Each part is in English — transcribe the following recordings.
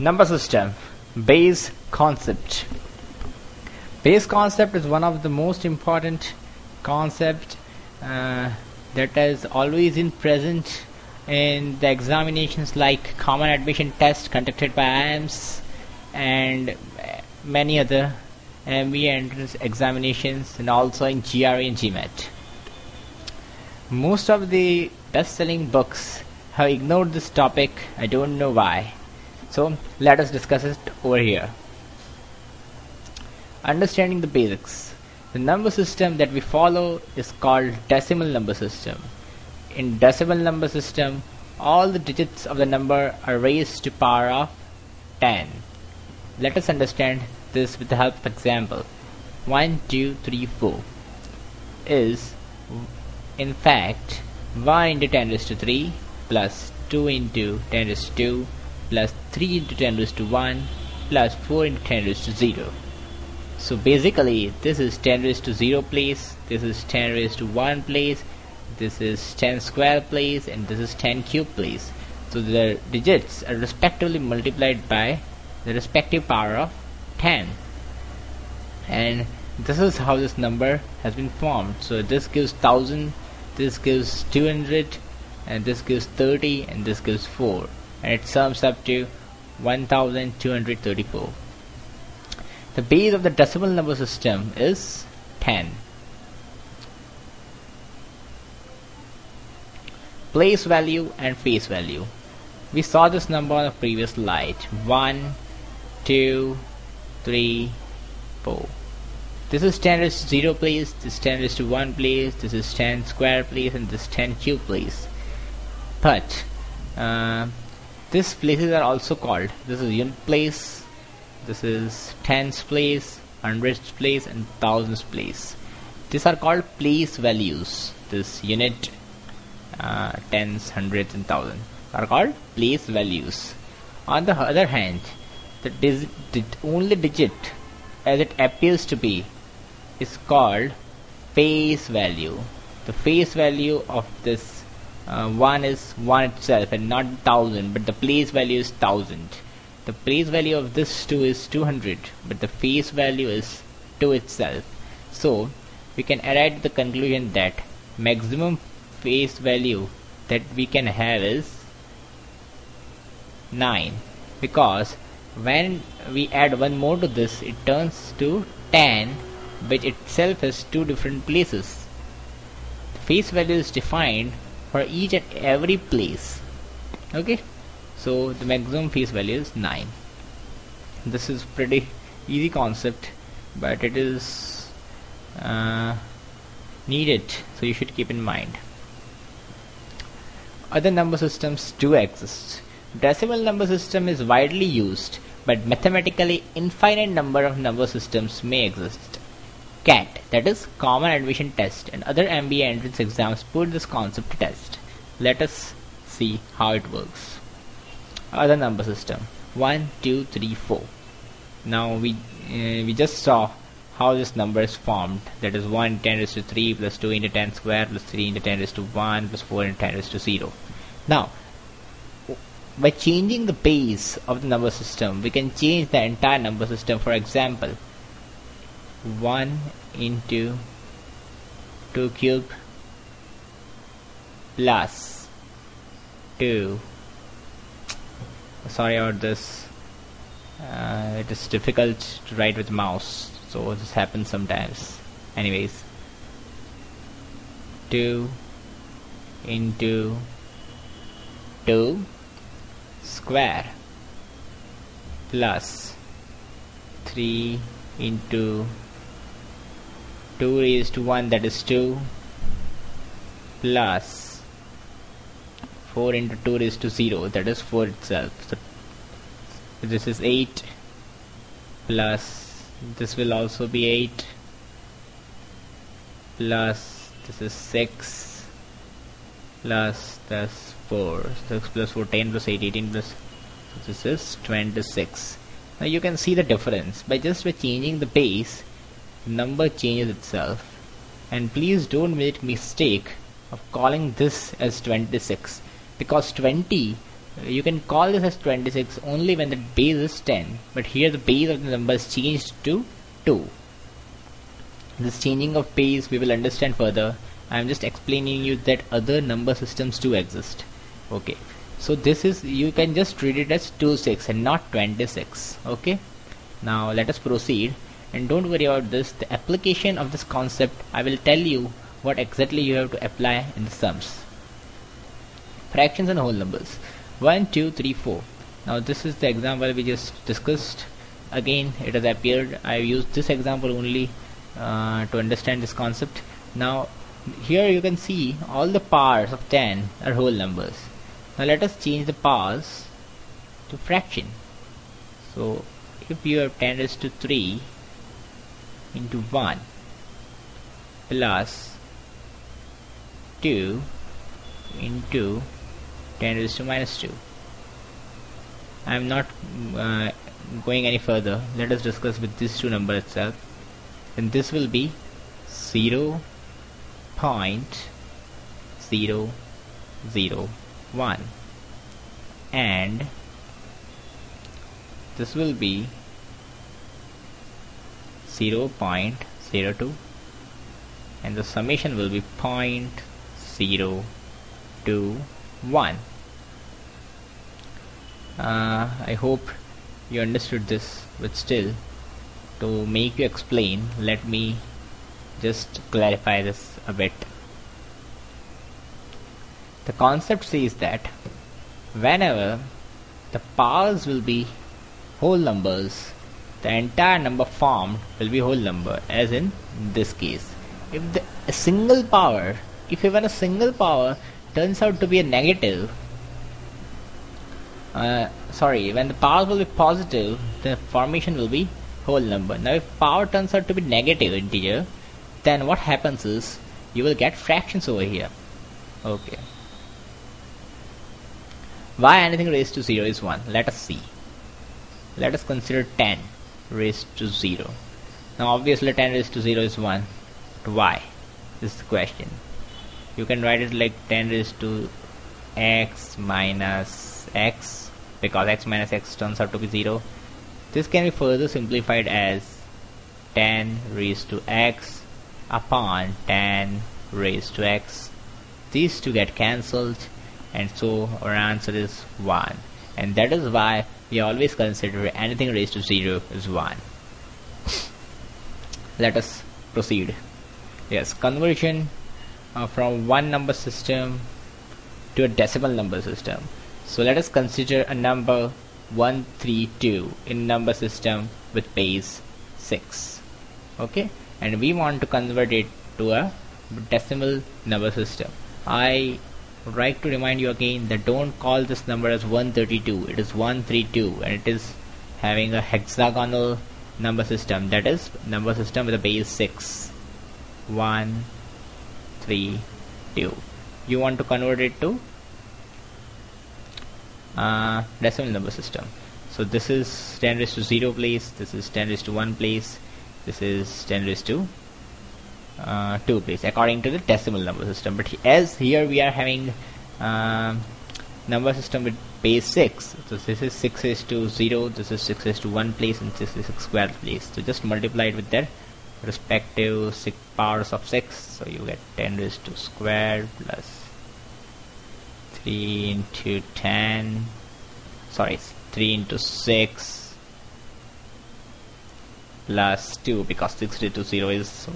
Number system base concept. Base concept is one of the most important concept uh, that is always in present in the examinations like common admission test conducted by IIMs and many other MBA entrance examinations and also in GRE and GMAT. Most of the best-selling books have ignored this topic. I don't know why. So let us discuss it over here. Understanding the basics. The number system that we follow is called decimal number system. In decimal number system, all the digits of the number are raised to power of 10. Let us understand this with the help of example. 1, 2, 3, 4 is in fact 1 into 10 raised to 3 plus 2 into 10 raised to 2 plus 3 into 10 raised to 1 plus 4 into 10 raised to 0. So basically this is 10 raised to 0 place, this is 10 raised to 1 place, this is 10 square place and this is 10 cube place. So the digits are respectively multiplied by the respective power of 10 and this is how this number has been formed so this gives 1000 this gives 200 and this gives 30 and this gives 4 and it sums up to 1234 the base of the decimal number system is 10 place value and face value. We saw this number on the previous slide. 1 2 3 4 this is 10 raised to 0 place this is 10 raised to 1 place this is 10 square place and this 10 cube place. But uh, these places are also called this is unit place this is tens place hundreds place and thousands place. These are called place values this unit uh, tens hundreds and thousands are called place values. On the other hand the, the only digit as it appears to be is called face value. The face value of this uh, 1 is 1 itself and not 1000 but the place value is 1000 the place value of this 2 is 200 but the face value is 2 itself. So we can arrive at the conclusion that maximum face value that we can have is 9 because when we add one more to this it turns to 10 which itself has two different places. The face value is defined for each and every place. Okay? So the maximum face value is 9 this is pretty easy concept but it is uh, needed. So you should keep in mind. Other number systems do exist. Decimal number system is widely used, but mathematically infinite number of number systems may exist. CAT, that is Common Admission Test, and other MBA entrance exams put this concept to test. Let us see how it works. Other number system 1, 2, 3, 4. Now we uh, we just saw how this number is formed that is 1 10 raised to 3 plus 2 into 10 square plus 3 into 10 raised to 1 plus 4 into 10 raised to 0 now by changing the base of the number system we can change the entire number system for example 1 into 2 cube plus 2 sorry about this. Uh, it is difficult to write with mouse so this happens sometimes. Anyways. 2 into 2 square plus 3 into 2 raised to 1 that is 2 plus 4 into 2 raised to 0 that is 4 itself. So this is 8 plus this will also be 8 plus this is 6 plus this 4 6 plus 4 10 plus 8 18 plus so this is 26 now you can see the difference. By just by changing the base number changes itself. And please don't make mistake of calling this as 26 because 20 you can call this as 26 only when the base is 10 but here the base of the number is changed to 2 this changing of base we will understand further. I'm just explaining you that other number systems do exist. Okay. So this is you can just treat it as 26 and not 26 okay. Now let us proceed and don't worry about this. The application of this concept I will tell you what exactly you have to apply in the sums. Fractions and whole numbers. 1 2 3 4 now this is the example we just discussed. Again it has appeared. I used this example only uh, to understand this concept. Now here you can see all the powers of 10 are whole numbers. Now let us change the powers to fraction. So if you have 10 raised to 3 into 1 plus 2 into 10 raised to minus 2 I am not uh, going any further. Let us discuss with this two number itself. And this will be 0 point 0 0 1 and this will be 0 0.02 and the summation will be 0.021 uh, I hope you understood this but still to make you explain let me just clarify this a bit. The concept says that whenever the powers will be whole numbers the entire number formed will be whole number as in this case. If the, a single power if even a single power turns out to be a negative uh, sorry when the power will be positive the formation will be whole number. Now if power turns out to be negative integer then what happens is you will get fractions over here. Okay. Why anything raised to 0 is 1 let us see. Let us consider 10 raised to 0 now obviously 10 raised to 0 is 1 but why? This is the question. You can write it like 10 raised to x minus x because x minus x turns out to be 0 this can be further simplified as 10 raised to x upon 10 raised to x. These two get cancelled and so our answer is 1 and that is why we always consider anything raised to 0 is 1 let us proceed. Yes conversion uh, from one number system to a decimal number system. So let us consider a number 132 in number system with base 6 okay? And we want to convert it to a decimal number system. I would like to remind you again that don't call this number as 132 it is 132 and it is having a hexagonal number system. That is number system with a base 6 1 3 2 you want to convert it to uh, decimal number system. So this is 10 raised to 0 place. This is 10 raised to 1 place. This is 10 raised to uh, 2 place according to the decimal number system. But as here we are having uh, number system with base 6 so this is 6 is to 0 this is 6 is to 1 place and this is 6 square place. So just multiply it with their respective six powers of 6 so you get 10 raised to square plus 3 into 10 sorry 3 into 6 plus 2 because 6 raised to 0 is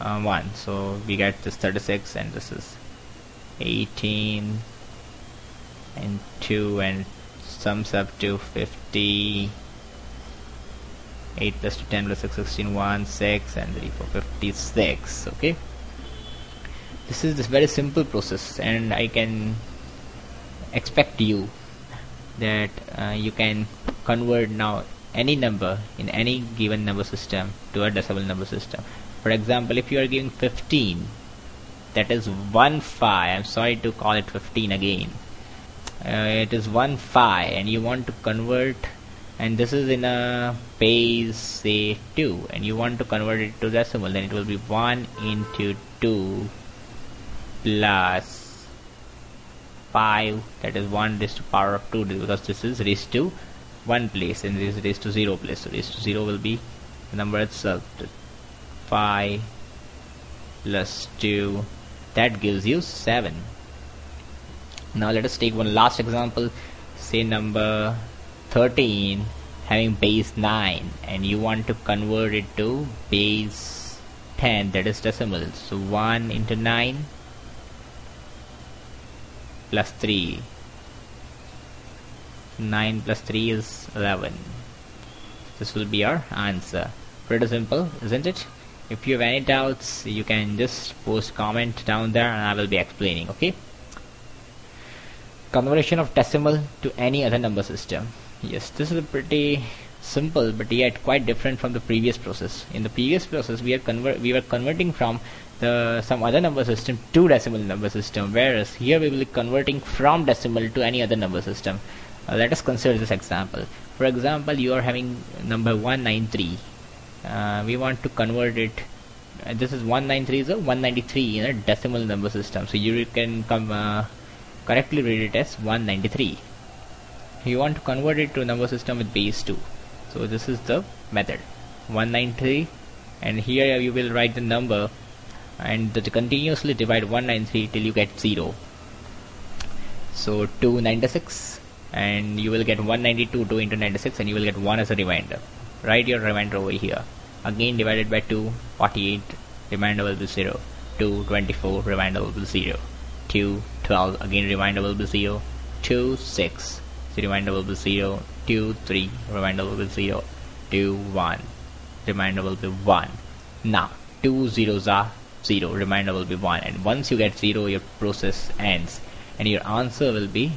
uh, 1 so we get this 36 and this is 18 and 2 and sums up to 50 8 plus 2 10 plus 6 16 1 6 and 3 4 56 okay? This is this very simple process and I can expect you that uh, you can convert now any number in any given number system to a decimal number system for example if you are giving 15 that is 1 5 I'm sorry to call it 15 again. Uh, it is 1 5 and you want to convert and this is in a base say 2 and you want to convert it to decimal then it will be 1 into 2 plus 5 that is 1 raised to power of 2 because this is raised to 1 place and this is raised to 0 place. So raised to 0 will be the number itself 5 plus 2 that gives you 7 now let us take one last example. Say number 13 having base 9 and you want to convert it to base 10 that is decimal. So 1 into 9 plus 3 9 plus 3 is 11 this will be our answer. Pretty simple isn't it if you have any doubts you can just post comment down there and I will be explaining okay? Conversion of decimal to any other number system. Yes this is pretty simple but yet quite different from the previous process. In the previous process we are convert we were converting from the some other number system to decimal number system whereas here we will be converting from decimal to any other number system. Uh, let us consider this example. For example you are having number 193 uh, we want to convert it. Uh, this is 193 is a 193 in a decimal number system. So you can come uh, correctly read it as 193 you want to convert it to a number system with base 2 so this is the method. 193 and here you will write the number and continuously divide 193 till you get 0 so 296 and you will get 192 2 into 96 and you will get 1 as a remainder write your remainder over here again divided by 2 48 remainder will be 0 2 24 remainder will be 0 2 12 again remainder will be 0 2 6 the remainder will be 0 2 3 remainder will be 0 2 1 remainder will be 1 now two zeros are 0 remainder will be 1 and once you get 0 your process ends. And your answer will be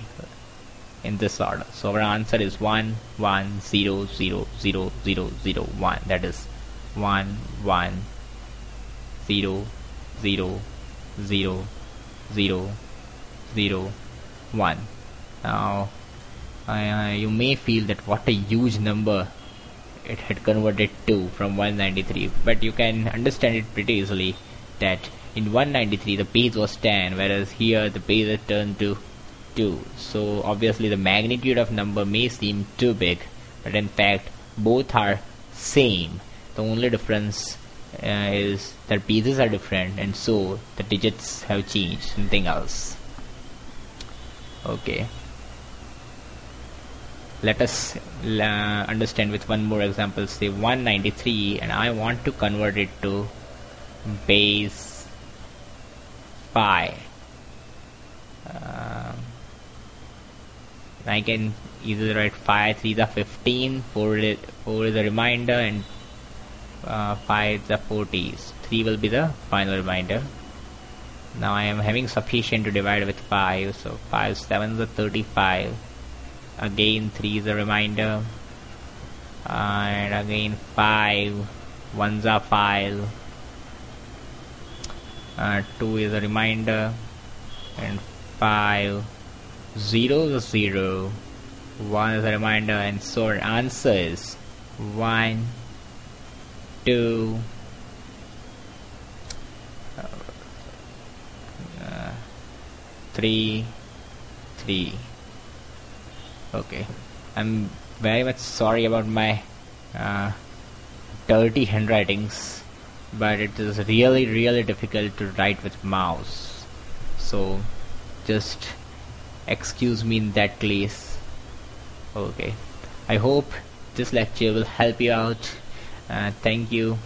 in this order. So our answer is 1 1 0 0 0 0 0 1 that is 1 1 0 0 0 0 0 1 now uh, you may feel that what a huge number it had converted to from 193 but you can understand it pretty easily that in 193 the base was 10 whereas here the base had turned to 2 so obviously the magnitude of number may seem too big but in fact both are same the only difference uh, is that pieces are different and so the digits have changed nothing else. Okay. Let us uh, understand with one more example say 193 and I want to convert it to base 5 uh, I can either write 5 3 the 15 4 is, 4 is a remainder and uh, 5 is the 40s 3 will be the final remainder now I am having sufficient to divide with 5 so 5 7 is a 35 again 3 is a remainder and again 5 1's a 5 uh, 2 is a remainder and 5 0 is a 0 1 is a reminder and so our answer is 1 2 uh, 3 3 okay. I'm very much sorry about my uh, dirty handwritings but it is really really difficult to write with mouse. So just excuse me in that case okay. I hope this lecture will help you out uh, thank you.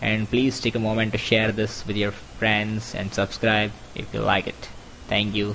And please take a moment to share this with your friends and subscribe if you like it. Thank you